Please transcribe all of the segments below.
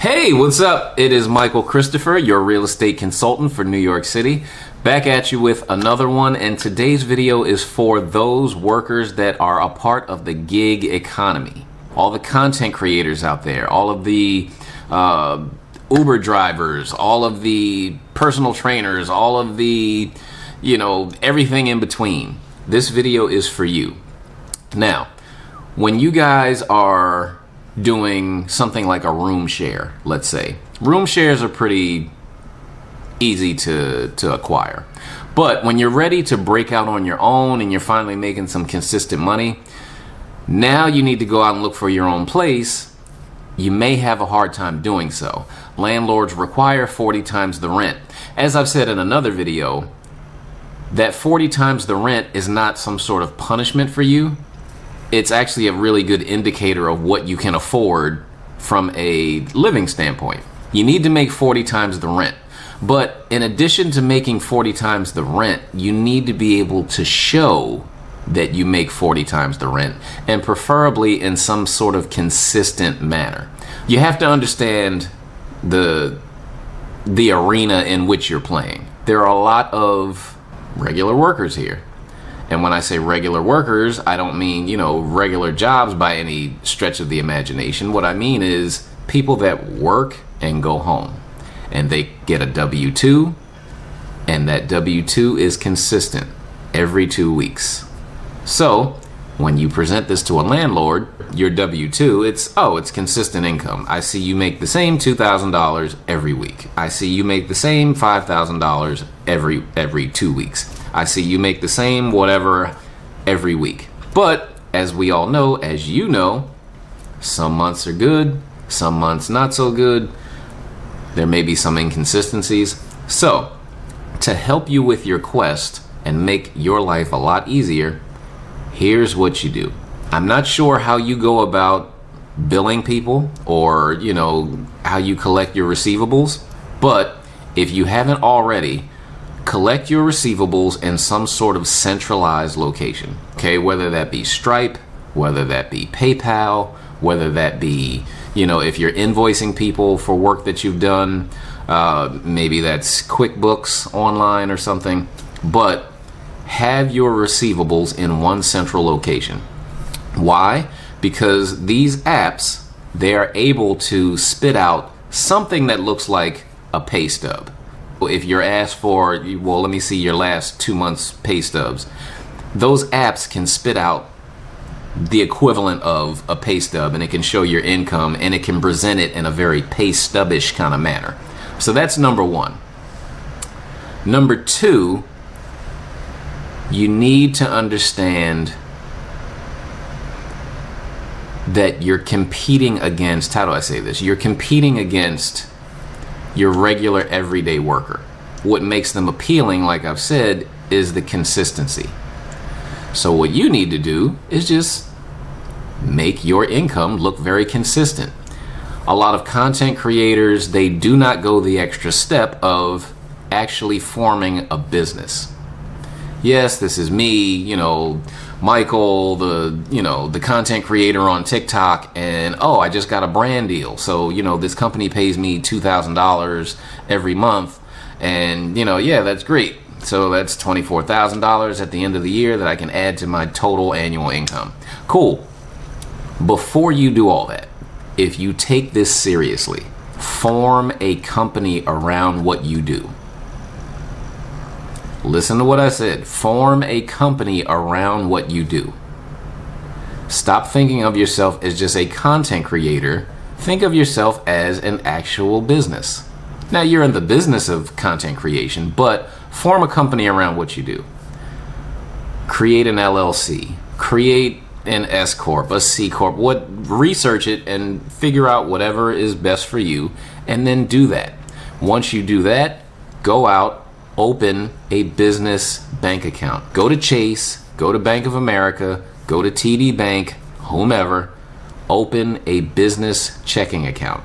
Hey, what's up? It is Michael Christopher, your real estate consultant for New York City. Back at you with another one, and today's video is for those workers that are a part of the gig economy. All the content creators out there, all of the uh, Uber drivers, all of the personal trainers, all of the, you know, everything in between. This video is for you. Now, when you guys are doing something like a room share, let's say. Room shares are pretty easy to, to acquire. But when you're ready to break out on your own and you're finally making some consistent money, now you need to go out and look for your own place. You may have a hard time doing so. Landlords require 40 times the rent. As I've said in another video, that 40 times the rent is not some sort of punishment for you it's actually a really good indicator of what you can afford from a living standpoint. You need to make 40 times the rent. But in addition to making 40 times the rent, you need to be able to show that you make 40 times the rent and preferably in some sort of consistent manner. You have to understand the the arena in which you're playing. There are a lot of regular workers here and when I say regular workers, I don't mean, you know, regular jobs by any stretch of the imagination. What I mean is people that work and go home. And they get a W 2, and that W 2 is consistent every two weeks. So, when you present this to a landlord, your W 2, it's, oh, it's consistent income. I see you make the same $2,000 every week. I see you make the same $5,000 every, every two weeks. I see you make the same whatever every week. But as we all know, as you know, some months are good, some months not so good. There may be some inconsistencies. So, to help you with your quest and make your life a lot easier, here's what you do. I'm not sure how you go about billing people or, you know, how you collect your receivables, but if you haven't already, collect your receivables in some sort of centralized location. Okay, whether that be Stripe, whether that be PayPal, whether that be, you know, if you're invoicing people for work that you've done, uh, maybe that's QuickBooks online or something. But have your receivables in one central location. Why? Because these apps, they are able to spit out something that looks like a pay stub if you're asked for, well, let me see your last two months' pay stubs, those apps can spit out the equivalent of a pay stub and it can show your income and it can present it in a very pay stubbish kind of manner. So that's number one. Number two, you need to understand that you're competing against, how do I say this? You're competing against your regular everyday worker. What makes them appealing, like I've said, is the consistency. So, what you need to do is just make your income look very consistent. A lot of content creators, they do not go the extra step of actually forming a business. Yes, this is me, you know, Michael, the you know the content creator on TikTok, and oh, I just got a brand deal. So you know this company pays me two thousand dollars every month, and you know yeah, that's great. So that's twenty four thousand dollars at the end of the year that I can add to my total annual income. Cool. Before you do all that, if you take this seriously, form a company around what you do. Listen to what I said. Form a company around what you do. Stop thinking of yourself as just a content creator. Think of yourself as an actual business. Now, you're in the business of content creation, but form a company around what you do. Create an LLC, create an S corp, a C corp. What research it and figure out whatever is best for you and then do that. Once you do that, go out open a business bank account. Go to Chase, go to Bank of America, go to TD Bank, whomever, open a business checking account.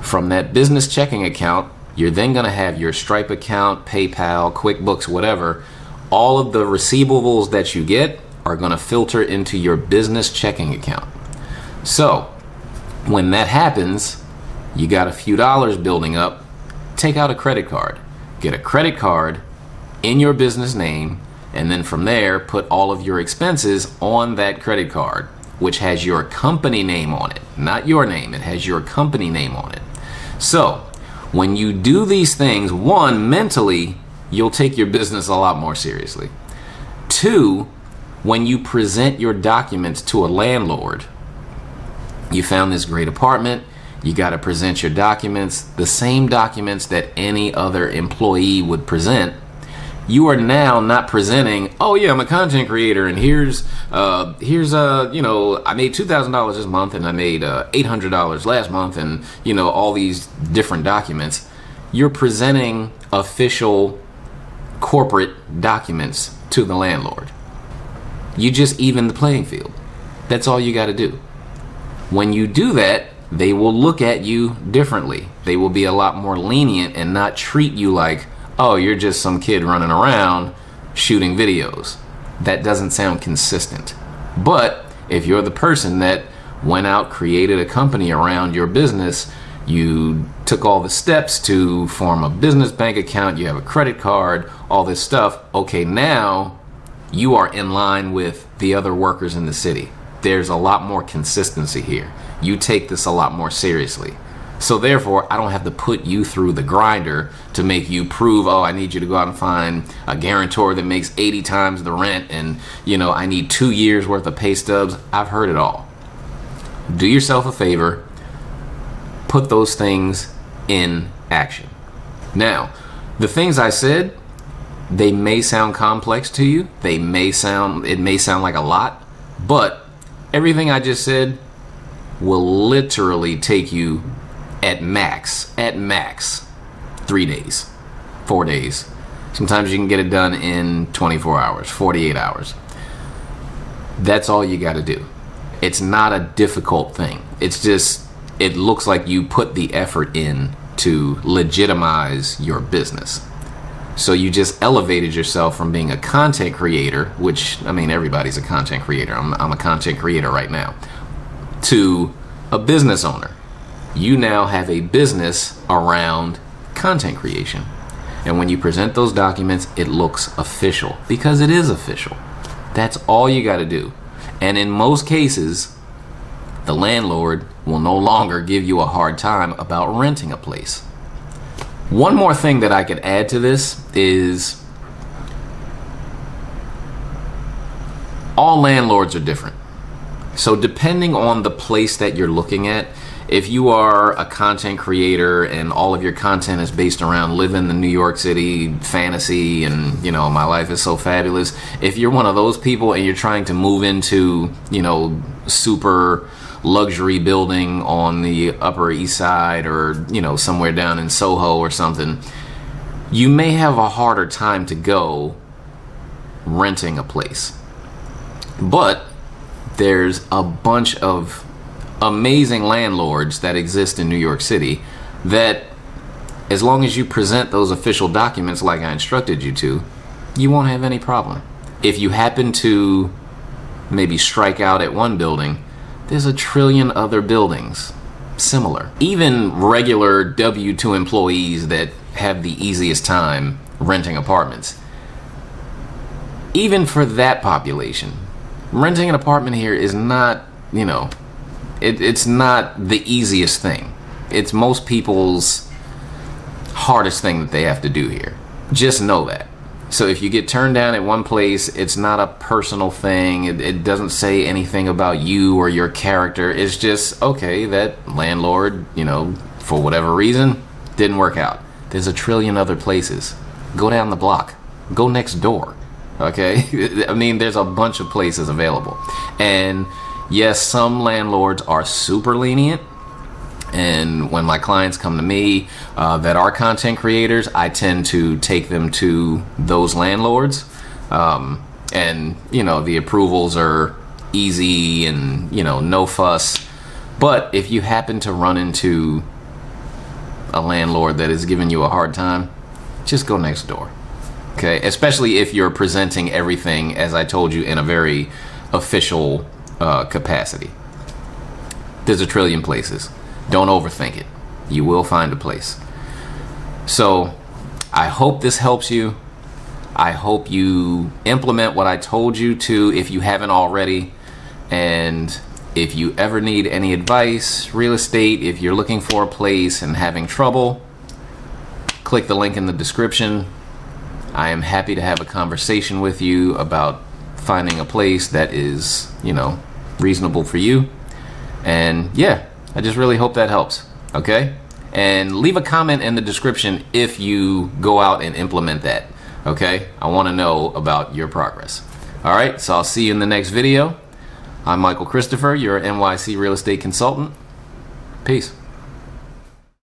From that business checking account, you're then going to have your Stripe account, PayPal, QuickBooks, whatever. All of the receivables that you get are going to filter into your business checking account. So, when that happens, you got a few dollars building up, take out a credit card. Get a credit card in your business name, and then from there, put all of your expenses on that credit card, which has your company name on it, not your name. It has your company name on it. So, when you do these things, one, mentally, you'll take your business a lot more seriously. Two, when you present your documents to a landlord, you found this great apartment, you got to present your documents, the same documents that any other employee would present. You are now not presenting, oh yeah, I'm a content creator, and here's uh, here's uh, you know, I made two thousand dollars this month, and I made uh, eight hundred dollars last month, and you know, all these different documents. You're presenting official corporate documents to the landlord. You just even the playing field. That's all you got to do. When you do that, they will look at you differently. They will be a lot more lenient and not treat you like, oh, you're just some kid running around shooting videos. That doesn't sound consistent. But if you're the person that went out, created a company around your business, you took all the steps to form a business bank account, you have a credit card, all this stuff. Okay, now you are in line with the other workers in the city. There's a lot more consistency here you take this a lot more seriously. So therefore, I don't have to put you through the grinder to make you prove, oh, I need you to go out and find a guarantor that makes 80 times the rent and, you know, I need 2 years worth of pay stubs. I've heard it all. Do yourself a favor. Put those things in action. Now, the things I said, they may sound complex to you. They may sound it may sound like a lot, but everything I just said will literally take you at max, at max, three days, four days. Sometimes you can get it done in 24 hours, 48 hours. That's all you got to do. It's not a difficult thing. It's just, it looks like you put the effort in to legitimize your business. So you just elevated yourself from being a content creator, which, I mean, everybody's a content creator. I'm, I'm a content creator right now to a business owner. You now have a business around content creation. And when you present those documents, it looks official because it is official. That's all you got to do. And in most cases, the landlord will no longer give you a hard time about renting a place. One more thing that I could add to this is all landlords are different. So depending on the place that you're looking at, if you are a content creator and all of your content is based around living the New York City fantasy and, you know, my life is so fabulous, if you're one of those people and you're trying to move into, you know, super luxury building on the Upper East Side or, you know, somewhere down in Soho or something, you may have a harder time to go renting a place. But there's a bunch of amazing landlords that exist in New York City that as long as you present those official documents like I instructed you to, you won't have any problem. If you happen to maybe strike out at one building, there's a trillion other buildings similar. Even regular W 2 employees that have the easiest time renting apartments. Even for that population, renting an apartment here is not, you know, it, it's not the easiest thing. It's most people's hardest thing that they have to do here. Just know that. So if you get turned down at one place, it's not a personal thing. It, it, doesn't say anything about you or your character. It's just, okay, that landlord, you know, for whatever reason, didn't work out. There's a trillion other places. Go down the block. Go next door. Okay, I mean, there's a bunch of places available, and yes, some landlords are super lenient. And when my clients come to me uh, that are content creators, I tend to take them to those landlords. Um, and, you know, the approvals are easy and, you know, no fuss. But if you happen to run into a landlord that is giving you a hard time, just go next door. Okay, especially if you're presenting everything, as I told you, in a very official uh, capacity. There's a trillion places. Don't overthink it. You will find a place. So I hope this helps you. I hope you implement what I told you to if you haven't already. And if you ever need any advice, real estate, if you're looking for a place and having trouble, click the link in the description. I am happy to have a conversation with you about finding a place that is, you know, reasonable for you. And yeah, I just really hope that helps. Okay? And leave a comment in the description if you go out and implement that. Okay? I want to know about your progress. All right, so I'll see you in the next video. I'm Michael Christopher, your NYC real estate consultant. Peace.